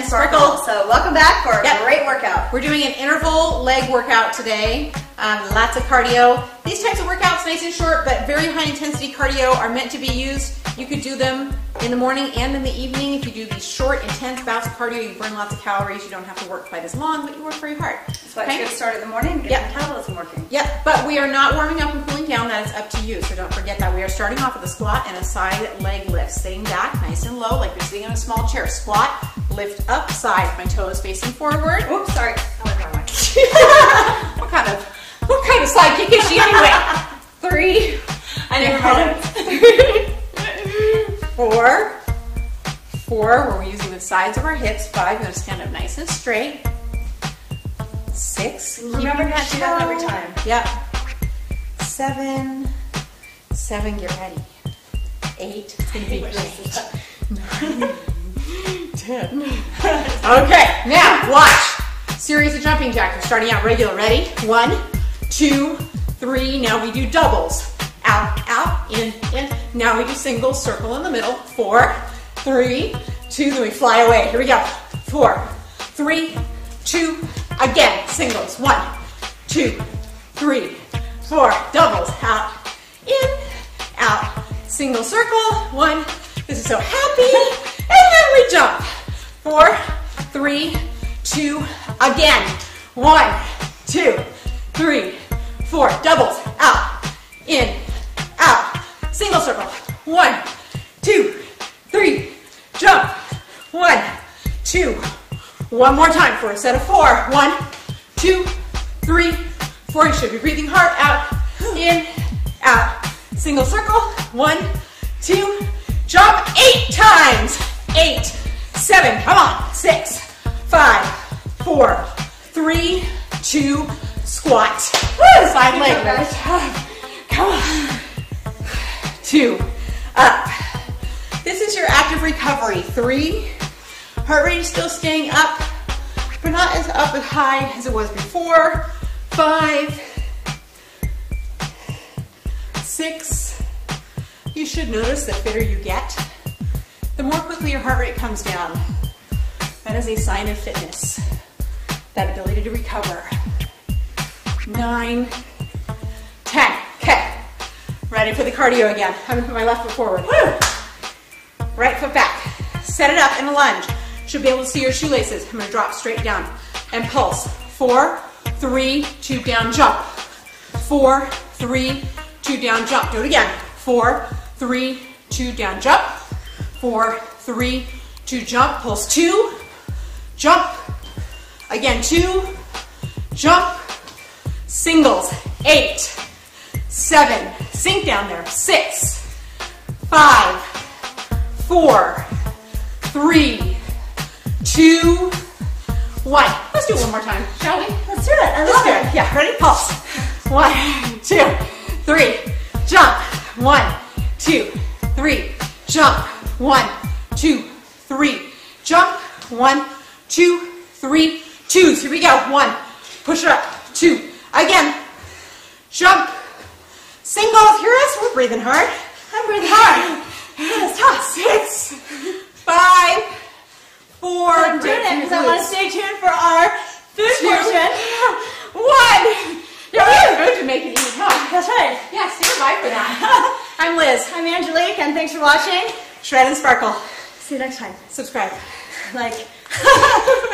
Sparkle. So welcome back for a Yep. great workout. We're doing an interval leg workout today. Um, lots of cardio. These types of workouts, nice and short, but very high intensity cardio, are meant to be used. You could do them in the morning and in the evening. If you do these short, intense bouts of cardio, you burn lots of calories. You don't have to work quite as long, but you work very hard. That's why it's good to start in the morning to get Yep. metabolism working. Yep, but we are not warming up and cooling down. That is up to you, so don't forget that. We are starting off with a squat and a side leg lift. Sitting back, nice and low, like you're sitting in a small chair. Squat, lift up, side. My toes facing forward. Oops, sorry. I went wrong way. what kind of what kind of sidekick is she anyway? Four. Four, where we're using the sides of our hips. Five, you're gonna stand up nice and straight. Six. Remember keeping to do that every time. Yep. Seven. Seven, get ready. Eight. It's gonna be great. Ten. Okay, now watch. Series of jumping jacks. We're starting out regular. Ready? One, two, three. Now we do doubles. Out, in, in. Now we do single circle in the middle. Four, three, two. Then we fly away. Here we go. Four, three, two. Again, singles. One, two, three, four. Doubles. Out, in, out. Single circle. One. This is so happy. And then we jump. Four, three, two. Again. One, two, three, four. Doubles. Out, in, circle. One, two, three. Jump. One, two. One more time for a set of four. One, two, three, four. You should be breathing hard. Out, in, out. Single circle. One, two. Jump eight times. Eight, seven. Come on. Six, five, four, three, two. Squat. Woo, side leg. Two. Up. This is your active recovery. Three. Heart rate is still staying up, but not as up as high as it was before. Five. Six. You should notice the fitter you get, the more quickly your heart rate comes down. That is a sign of fitness. That ability to recover. Nine. Ready for the cardio again. I'm gonna put my left foot forward. Woo! Right foot back. Set it up in a lunge. Should be able to see your shoelaces. I'm gonna drop straight down and pulse. Four, three, two, down, jump. Four, three, two, down, jump. Do it again. Four, three, two, down, jump. Four, three, two, jump. Pulse two, jump. Again, two, jump. Singles. Eight, seven, sink down there. Six, five, four, three, two, one. Let's do it one more time, shall we? Let's do it. I Let's love do it. it. Yeah, ready? Pulse. One, two, three, jump. One, two, three, jump. One, two, three, jump. One, two, three, twos. Here we go. One, push it up. Two, again, jump. Hear us? We're breathing hard. I'm breathing hard. It's tough. Six, five, four. I'm doing it because I want to stay tuned for our food Two. portion. One. You're really good to make it eat, huh? That's right. Yeah, say goodbye for that. I'm Liz. I'm Angelique, and thanks for watching. Shred and Sparkle. See you next time. Subscribe. Like.